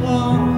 one.